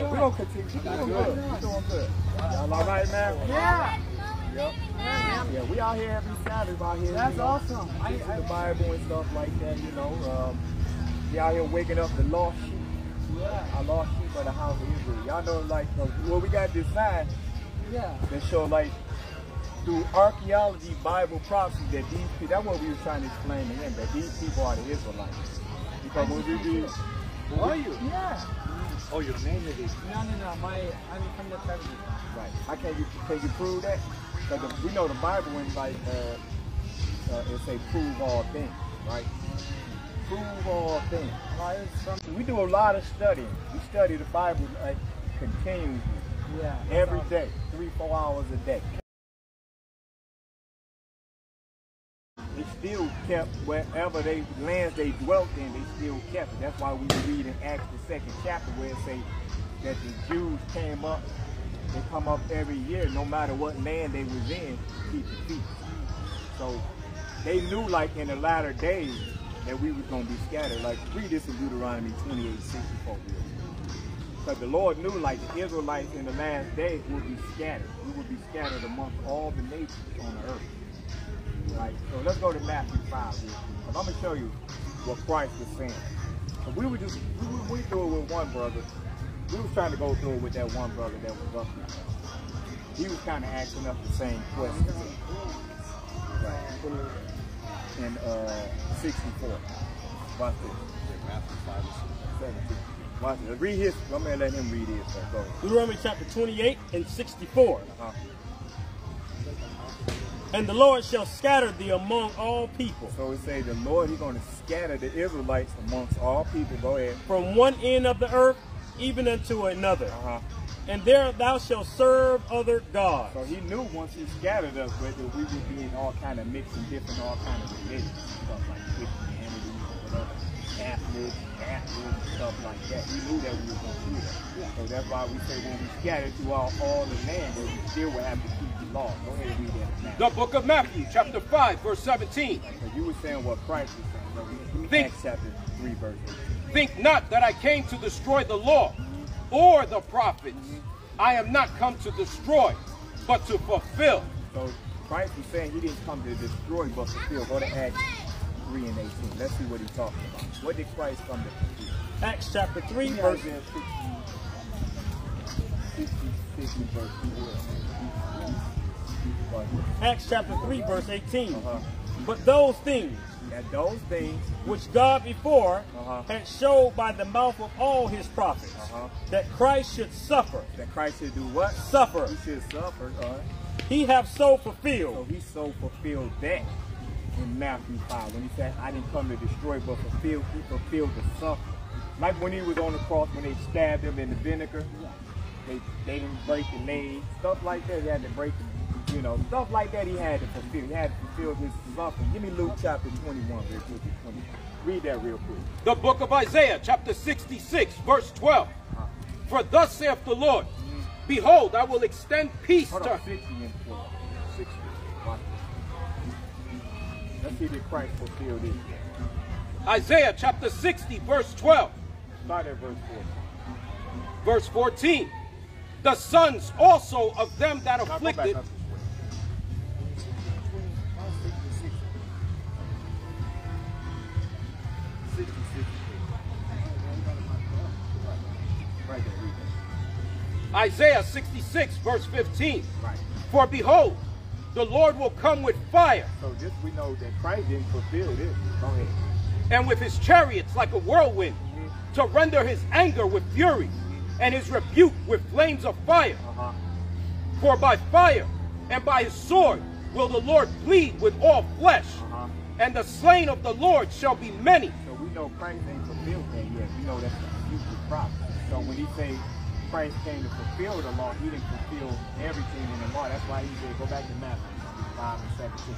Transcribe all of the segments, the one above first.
Take care, y'all. All right, we're gonna continue. We're doing good. We're doing good. Y'all all right, man? Yeah. Yep. Yeah, we out here every Saturday out here. That's you know, awesome. I- the Bible and stuff like that, you know. Um, we out here waking up the lost sheep. Yeah. Our lost sheep of the house of Israel. Y'all know, like, uh, well, we got this sign Yeah. that show, like, through archaeology, Bible prophecy, that these people, that's what we were trying to explain to him, that these people are the Israelites. Because when we read, Are you? Yeah. Oh, your name is No, no, no. My, I'm from the family. Right. How can you can you prove that? Because we know the Bible when like uh, uh, it say prove all things, right? Prove all things. From. We do a lot of studying. We study the Bible like continuously Yeah. every day, three four hours a day. They still kept wherever they lands they dwelt in, they still kept it. That's why we read in Acts the second chapter where it say that the Jews came up, they come up every year, no matter what land they was in, keep the feast. So they knew like in the latter days that we was gonna be scattered. Like read this in Deuteronomy 28, 64 Because the Lord knew like the Israelites in the last days would be scattered. We would be scattered amongst all the nations on the earth. Right. So let's go to Matthew 5 here. I'm gonna show you what Christ was saying. So we were just we, we, we through it with one brother. We was trying to go through it with that one brother that was up here. He was kind of asking us the same question. Right. In uh, 64. Watch this. Matthew 5 and 17. Watch this. Read his. I'm gonna let him read his. Go. Deuteronomy chapter 28 and 64. Uh-huh. And the Lord shall scatter thee among all people, So it say the Lord, He's going to scatter the Israelites amongst all people. Go ahead. from one end of the earth even unto another. Uh-huh. And there thou shalt serve other gods. So he knew once he scattered us, but that we would be in all kind of mixing different, all kind of religions, stuff like Christianity, whatever, Stuff like that. He knew that we were going to do that. So that's why we say when we scattered throughout all the land, that we still would have to keep the law. Go ahead and read that now. The book of Matthew, chapter 5, verse 17. So you were saying what Christ was saying. So we, we Think- Acts chapter 3, verse 8. Think not that I came to destroy the law or the prophets. I am not come to destroy, but to fulfill. So Christ was saying he didn't come to destroy but to fulfill. Go to Acts 3 and 18. Let's see what he's talking about. What did Christ come to fulfill? Acts chapter 3, Read verse Isaiah 60, 60, 60 verse. Right. Acts chapter 3, verse 18. Uh-huh. But those things That those things, which God before Uh-huh. had showed by the mouth of all his prophets, Uh-huh. that Christ should suffer, that Christ should do what? suffer. He should suffer. Uh, He hath so fulfilled. so he so fulfilled that in Matthew 5. When he said, I didn't come to destroy but fulfill, he fulfilled the suffering. Like when he was on the cross, when they stabbed him in the vinegar, they, they didn't break the leg, stuff like that. He had to break the, you know, stuff like that he had to fulfill. He had to fulfill his suffering. Give me Luke chapter 21, real quick. 20. Read that real quick. The book of Isaiah, chapter 66, verse 12. Uh-huh. For thus saith the Lord, Behold, I will extend peace Hold to on, 60 and 12. 60. Watch this. Did Christ fulfill this. Isaiah chapter 60, verse 12. Start at verse 4. Verse 14. The sons also of them that Now afflicted. up. Sixty, sixty. Right there, read that. Isaiah 66, verse 15. Right. For behold, the Lord will come with fire, So this we know that Christ didn't fulfill this. Go ahead. and with his chariots like a whirlwind, to render his anger with fury, and his rebuke with flames of fire. Uh-huh. For by fire and by his sword will the Lord plead with all flesh, Uh-huh. and the slain of the Lord shall be many. So we know Christ ain't fulfilled that yet. We know that's a future prophet. So when he say Christ came to fulfill the law, he didn't fulfill everything in the law. That's why he said, go back to Matthew 5 and 17.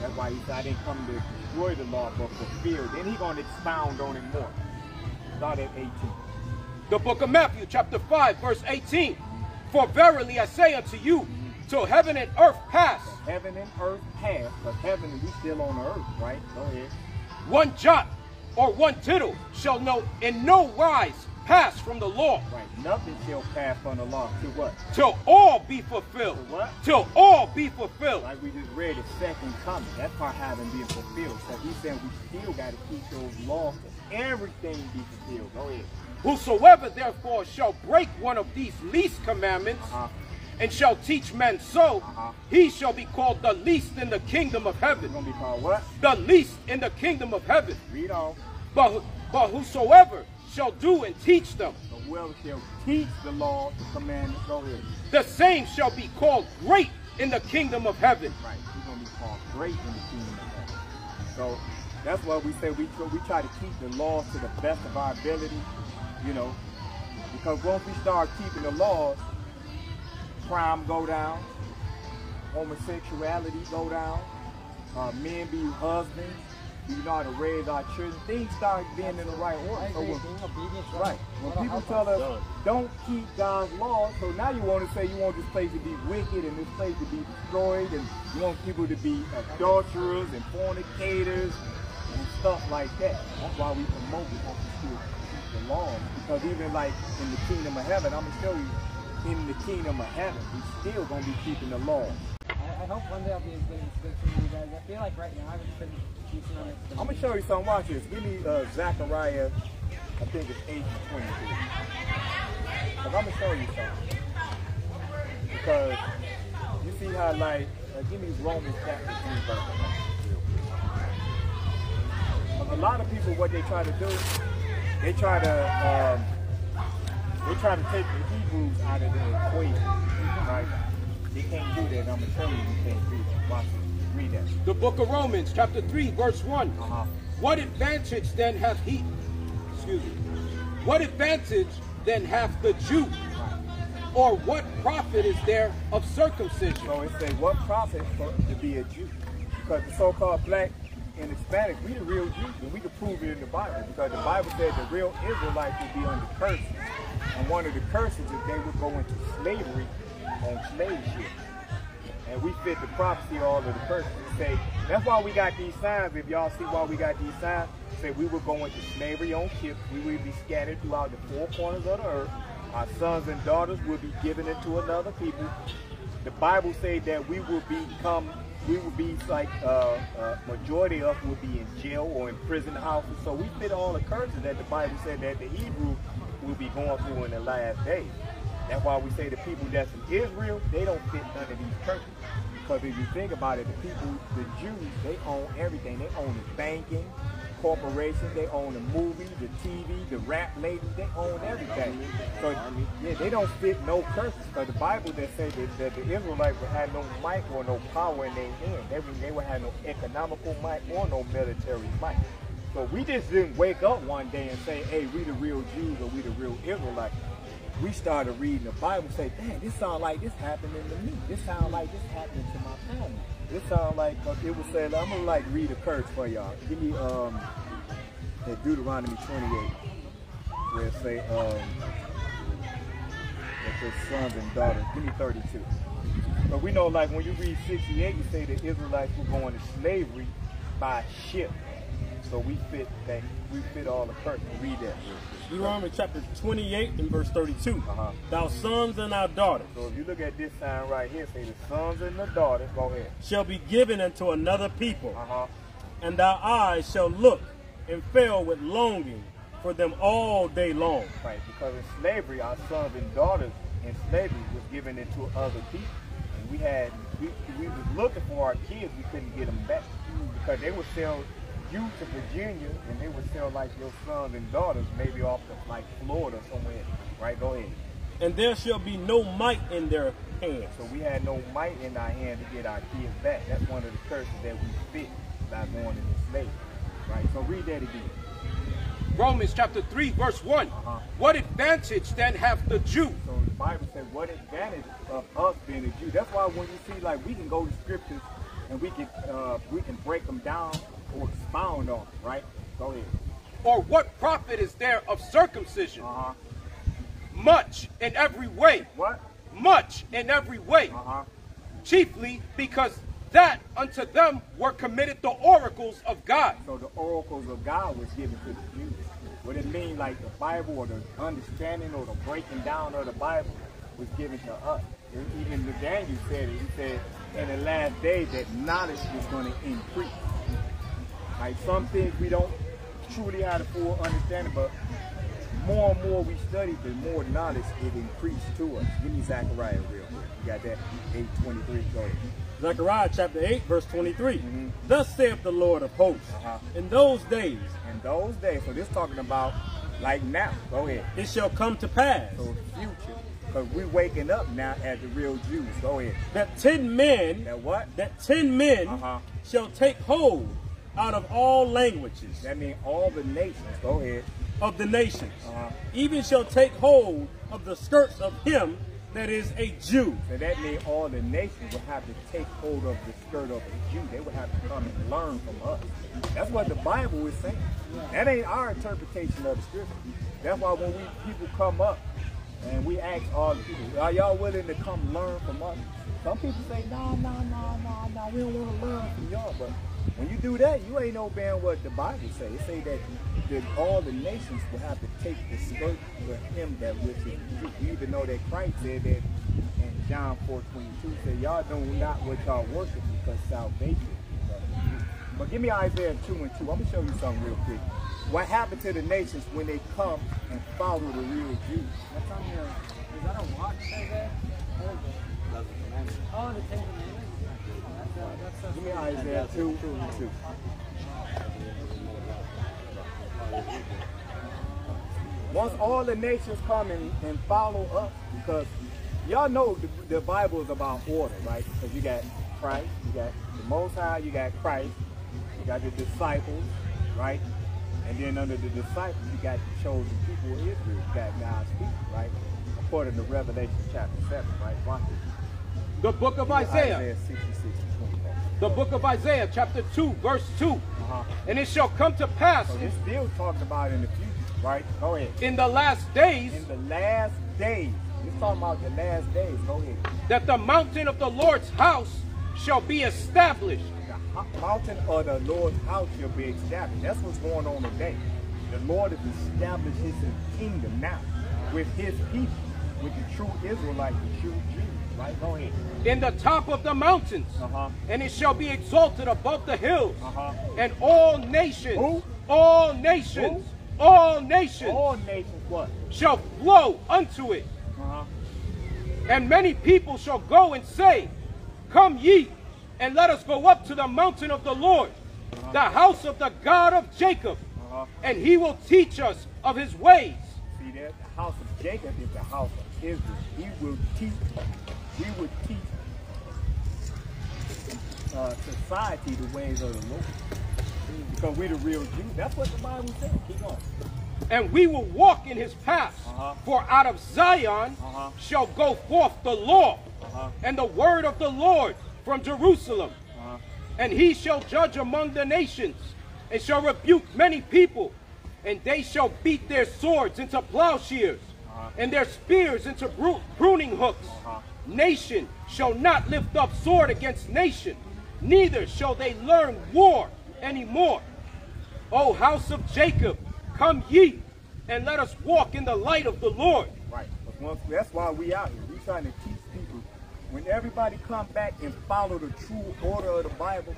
That's why he said, I didn't come to destroy the law, but fulfill. Then he going to expound on it more. Start at 18. The book of Matthew, chapter 5, verse 18. For verily I say unto you, till heaven and earth pass, Heaven and earth pass, but heaven, we still on earth, right? Go ahead. one jot or one tittle shall no in no wise pass from the law Right. Nothing shall pass from the law to what? till all be fulfilled. To what? Till all be fulfilled. Like we just read, the second coming. That part haven't been fulfilled. So he's saying we still got to keep those laws for everything be fulfilled. Go ahead. Whosoever therefore shall break one of these least commandments Uh-huh. and shall teach men so, Uh-huh. he shall be called the least in the kingdom of heaven. going to be called what? The least in the kingdom of heaven. Read on. But, but whosoever shall do and teach them, So whoever shall teach the law, the commandments, go ahead. the same shall be called great in the kingdom of heaven. Right. He's going to be called great in the kingdom of heaven. So that's why we say we, we try to keep the laws to the best of our ability, you know, because once we start keeping the laws, crime go down, homosexuality go down, uh, men be husbands, we know how to raise our children, things start being in the right order. So when- Right. When people tell us. don't keep God's law, so now you want to say you want this place to be wicked and this place to be destroyed, and you want people to be adulterers and fornicators and stuff like that. That's why we promote we want to still keep the law. Because even like in the kingdom of heaven, I'm gonna show you, in the kingdom of heaven, we still gonna be keeping the laws. I, I hope one day I'll be as good as good for you guys. I feel like right now I've just been teaching on it. I'm gonna show you something. Watch this. Give me uh, Zechariah, I think it's 8 to 22. Because I'm gonna show you something. Because you see how like, uh, give me Romans chapter 3 verse. A lot of people, what they try to do, they try to, um, they try to take the Hebrews out of the equation, that. I'm gonna show you you can't. Watch it. Read that. The book of Romans, chapter 3, verse 1. Uh-huh. What advantage then hath he? Excuse me. What advantage then hath the Jew? Or what profit is there of circumcision? So it says, what profit to be a Jew? Because the so-called black and Hispanic, we the real Jews, and we can prove it in the Bible. Because the Bible said the real Israelites would be under curses. And one of the curses is they would go into slavery on slave ships. And we fit the prophecy all of the curses. Say that's why we got these signs. If y'all see why we got these signs, say we were going to slavery on ships. We will be scattered throughout the four corners of the earth. Our sons and daughters will be given into another people. The Bible says that we will become, we will be like uh, uh, majority of will be in jail or in prison houses. So we fit all the curses that the Bible said that the Hebrew will be going through in the last days. That's why we say the people that's in Israel, they don't fit none of these curses. Because if you think about it, the people, the Jews, they own everything. They own the banking, corporations, they own the movie, the TV, the rap ladies, they own everything. So yeah, they don't fit no curses. Because the Bible that says that, that the Israelites would have no might or no power in their hand. They, would- they would have no economical might or no military might. So we just didn't wake up one day and say, hey, we the real Jews or we the real Israelites we started reading the Bible say, dang, this sound like this happening to me. This sound like this happening to my family. This sound like, cause it was saying, I'm gonna like read a curse for y'all. Give me um, Deuteronomy 28, where it say, um, that your sons and daughters, give me 32. But we know like when you read 68, you say the Israelites were going to slavery by ship. So we fit that, we fit all the curses. Read that. Deuteronomy chapter 28 and verse 32. Uh-huh. Thou sons and our daughters So if you look at this sign right here, say the sons and the daughters, go ahead. shall be given unto another people, Uh-huh. and thy eyes shall look and fail with longing for them all day long. Right, because in slavery, our sons and daughters in slavery was given into other people. And we had, we, we was looking for our kids, we couldn't get them back. Because they would sell you to Virginia, and they would sell like your sons and daughters, maybe off to like Florida somewhere. Right, go ahead. And there shall be no might in their hands. So we had no might in our hand to get our kids back. That's one of the curses that we fit by going into slavery. Right, so read that again. Romans chapter 3, verse one Uh-huh. What advantage then have the Jew? So the Bible said, what advantage of us being a Jew? That's why when you see, like, we can go to scriptures and we can uh, we can break them down or expound on, it, right? Go ahead. Or what profit is there of circumcision? Uh huh. Much in every way. What? Much in every way. Uh huh. Chiefly because that unto them were committed the oracles of God. So the oracles of God was given to the Jews. What it means, like the Bible or the understanding or the breaking down of the Bible was given to us. And Even the Daniel said it. He said in the last day that knowledge was going to increase. Like some things we don't truly have a full understanding, but more and more we study, the more knowledge it increased to us. Give me Zechariah real quick. You got that? 823. Go ahead. Zechariah chapter 8, verse 23. Mhm. Thus saith the Lord of hosts, Uh-huh. in those days In those days, so this talking about like now. Go ahead. it shall come to pass So future, because we're waking up now as the real Jews. Go ahead. that ten men That what? that ten men Uh-huh. shall take hold out of all languages That means all the nations. Go ahead. of the nations, Uh-huh. even shall take hold of the skirts of him that is a Jew. So that means all the nations would have to take hold of the skirt of a Jew. They would have to come and learn from us. That's what the Bible is saying. That ain't our interpretation of the scripture. That's why when we people come up and we ask all the people, are y'all willing to come learn from us? Some people say, no, no, no, no, no, we don't want to learn from y'all. But when you do that, you ain't obeying what the Bible say. It say that, that all the nations will have to take the skirt of him that which is Jew. You even know that Christ said that in John 4 22 said, Y'all know not what y'all worship because salvation is of. But give me Isaiah 2 and 2. I'm going to show you something real quick. What happened to the nations when they come and follow the real Jews? That's on your. Is that a watch right there? What is it? Oh, the Ten Commandments. That's, uh, that's, uh, Give me Isaiah 2 and 2. Once all the nations come and, and follow us, because y'all know the, the Bible is about order, right? Because you got Christ, you got the Most High, you got Christ, you got the disciples, right? And then under the disciples, you got the chosen people of Israel, you got God's people, right? According to Revelation chapter 7, right? Watch it. The book of Isaiah, Isaiah 66 and 24. The book of Isaiah, chapter 2, verse 2. Uh-huh. And it shall come to pass So it's still talking about in the future, right? Go ahead. in the last days In the last days, it's talking about the last days. Go ahead. that the mountain of the Lord's house shall be established. The mountain of the Lord's house shall be established. That's what's going on today. The Lord has established his kingdom now with his people, with the true Israelites, the true Jews. Right? Go ahead. in the top of the mountains, Uh-huh. and it shall be exalted above the hills, Uh-huh. and all nations, Who? all nations, all nations All nations what? shall flow unto it. Uh-huh. And many people shall go and say, Come ye, and let us go up to the mountain of the Lord, the house of the God of Jacob, Uh-huh. and he will teach us of his ways. See that? The house of Jacob is the house of Israel. He will teach, he will teach uh, society the ways of the Lord. Because we're the real Jews. That's what the Bible says. Keep. And we will walk in his paths, Uh-huh. for out of Zion Uh-huh. shall go forth the law Uh-huh. and the word of the Lord from Jerusalem. Uh-huh. And he shall judge among the nations, and shall rebuke many people, and they shall beat their swords into plowshares, Uh-huh. and their spears into pruning hooks. Nation shall not lift up sword against nation, neither shall they learn war anymore. O house of Jacob, come ye, and let us walk in the light of the Lord. Right. That's why we out here. We trying to teach people. When everybody come back and follow the true order of the Bible,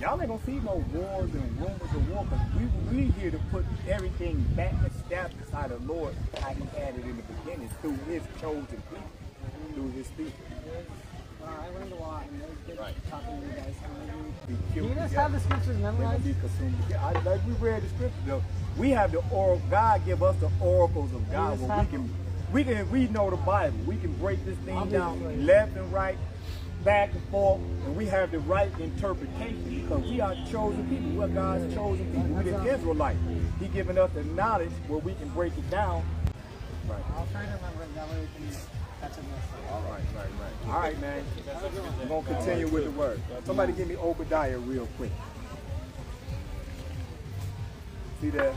y'all ain't gonna see no wars and rumors of war. Cause we we here to put everything back established how the Lord how He had it in the beginning through His chosen people, through His people. Uh, I learned a lot, and it was good Right. talking to you guys. Do you guys together. have the scriptures memorized? be consumed together. I, like we read the scriptures, though. We have the oral. God give us the oracles of God, where we can, we can, we know the Bible. We can break this thing down left and right, back and forth, and we have the right interpretation because we are chosen people. We're God's chosen people. We're the Israelites. He giving us the knowledge where we can break it down. Right. I'll try to remember it. That way All right, right, right. All right, man. We're gonna continue with the word. Somebody give me Obadiah real quick. See that?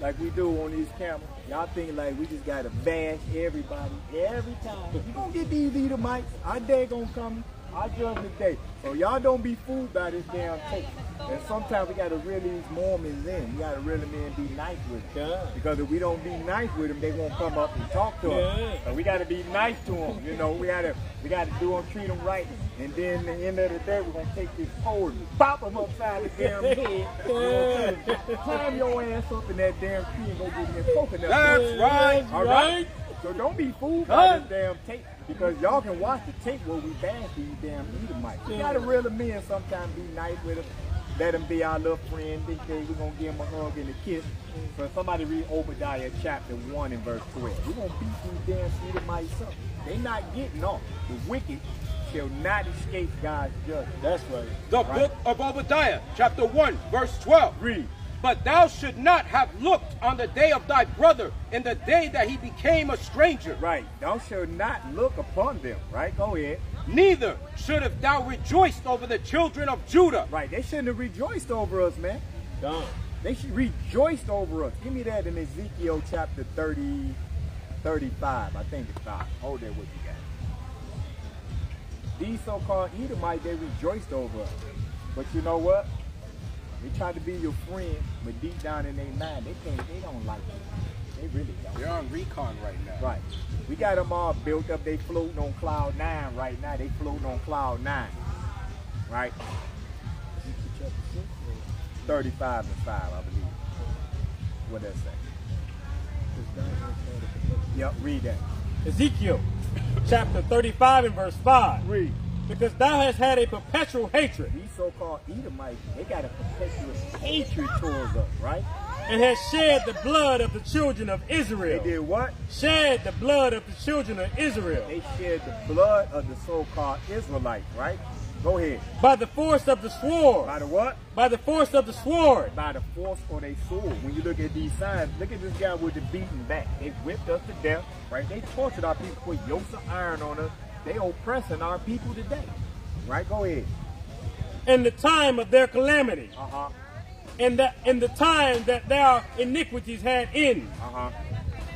Like we do on these cameras. Y'all think like we just gotta bash everybody every time. You gonna get these Edomites. Our day gonna come Our judgment day. So y'all don't be fooled by this damn tape. And sometimes we gotta reel these Mormons in. We gotta reel them in and be nice with them. Yeah. Because if we don't be nice with them, they won't come up and talk to us. Yeah. So we gotta be nice to them. You know, we gotta we gotta do them, treat them right. And then at the end of the day, we're gonna take this pole and pop them upside the damn head. You know what Climb your ass up in that damn tree and go get me a coconut. That's right. All right. So don't be fooled by this damn tape because y'all can watch the tape where we bash these damn Edomites. We gotta reel them in sometimes, be nice with them. Let them be our little friend. They say we're gonna give them a hug and a kiss. So somebody read Obadiah chapter 1 and verse 12. We're gonna beat these damn Edomites up. They not getting off. The wicked shall not escape God's judgment. That's right. The book of Obadiah, chapter 1, verse 12. Read. But thou should not have looked on the day of thy brother in the day that he became a stranger. Right. Thou shalt not look upon them. Right? Go ahead. Neither should have thou rejoiced over the children of Judah. Right. They shouldn't have rejoiced over us, man. Done. They should rejoiced over us. Give me that in Ezekiel chapter 30, 35. I think it's five. Hold that what you got. These so-called Edomites, they rejoiced over us. But you know what? They tried to be your friend, but deep down in their mind, they can't, they don't like you. They really don't. They're on recon right now. Right. We got them all built up. They floating on cloud nine right now. They floating on cloud nine. Right? 35 and 5, I believe. What does that say? Yep, read that. Ezekiel chapter 35 and verse 5. Read. Because thou hast had a perpetual hatred These so-called Edomites, they got a perpetual hatred towards us, right? And has shed the blood of the children of Israel. They did what? Shed the blood of the children of Israel They shed the blood of the so-called Israelites, right? Go ahead. by the force of the sword. By the what? By the force of the sword. by the force or they sword. When you look at these signs, look at this guy with the beating back. They whipped us to death, right? They tortured our people, put yokes of iron on us. They oppressing our people today, right? Go ahead. In the time of their calamity. Uh huh. And that in the time that their iniquities had end. Uh huh.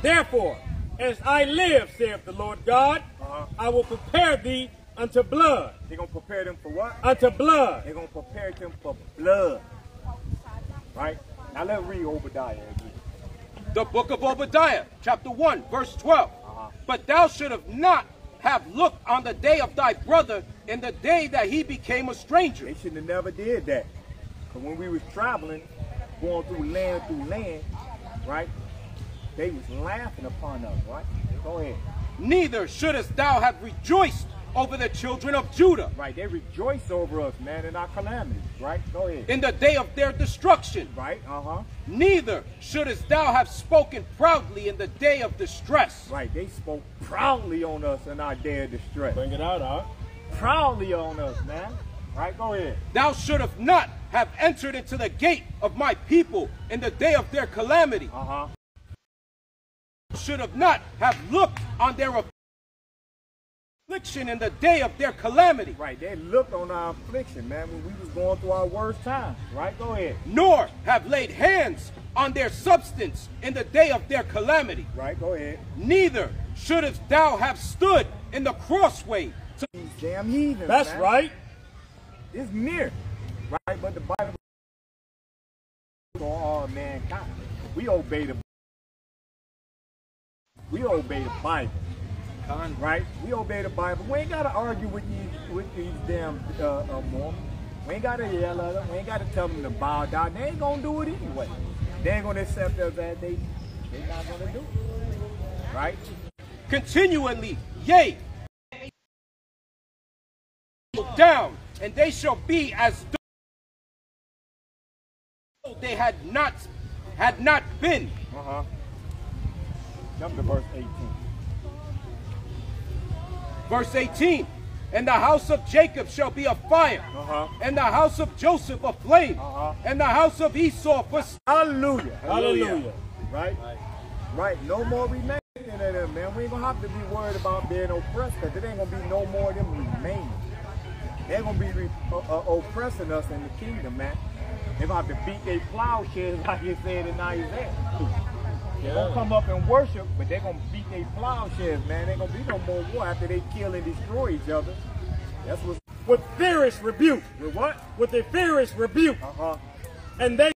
Therefore, as I live, saith the Lord God, Uh-huh. I will prepare thee unto blood. They gonna prepare them for what? Unto blood. They gonna prepare them for blood, right? Now let's read Obadiah again. The book of Obadiah, chapter 1, verse 12. Uh-huh. But thou should have not have looked on the day of thy brother in the day that he became a stranger. They shouldn't have never did that. Cause when we was traveling, going through land through land, right? They was laughing upon us, right? Go ahead. Neither shouldest thou have rejoiced over the children of Judah Right, they rejoice over us, man, in our calamities, right? Go ahead. in the day of their destruction. Right, uh-huh. Neither shouldest thou have spoken proudly in the day of distress. Right, they spoke proudly on us in our day of distress. Bring it out, Art. Proudly on us, man. Right, go ahead. Thou should have not have entered into the gate of my people in the day of their calamity. Uh-huh. Should have not have looked on their affliction in the day of their calamity. Right, they looked on our affliction, man, when we was going through our worst times. Right, go ahead. Nor have laid hands on their substance in the day of their calamity. Right, go ahead. Neither shouldest thou have stood in the crossway to These damn heathens, That's man. right. It's near. Right, but the Bible for all mankind. We obey the we obey the Bible. Right? We obey the Bible. We ain't gotta argue with these with these damn uh, uh Mormons. We ain't gotta yell at them. We ain't gotta tell them to bow down. They ain't gonna do it anyway. They ain't gonna accept us as they they not gonna do it. Right? continually, yea, down, and they shall be as they had not had not been. Uh-huh. Jump to verse 18. Verse 18. And the house of Jacob shall be a fire, Uh-huh. and the house of Joseph a flame, Uh-huh. and the house of Esau for Hallelujah. Hallelujah. Right? Right. No more remaining of them, man. We ain't gonna have to be worried about being oppressed because it ain't gonna be no more of them remaining. They're gonna be re- uh, uh, oppressing us in the kingdom, man. They're gonna have to beat their plowshares like it said in Isaiah. They're gonna come up and worship, but they're gonna beat their plowshares, man. There ain't gonna be no more war after they kill and destroy each other. That's what's with fierce rebuke. With what? With a fierce rebuke. Uh-huh. And they